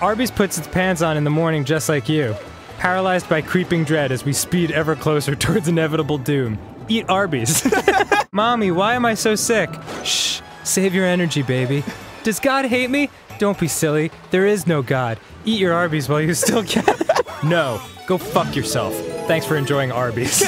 Arby's puts its pants on in the morning just like you. Paralyzed by creeping dread as we speed ever closer towards inevitable doom. Eat Arby's. Mommy, why am I so sick? Shh, save your energy, baby. Does God hate me? Don't be silly. There is no God. Eat your Arby's while you still can. no, go fuck yourself. Thanks for enjoying Arby's.